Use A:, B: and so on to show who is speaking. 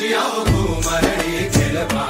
A: जियो घूमरी खिलवा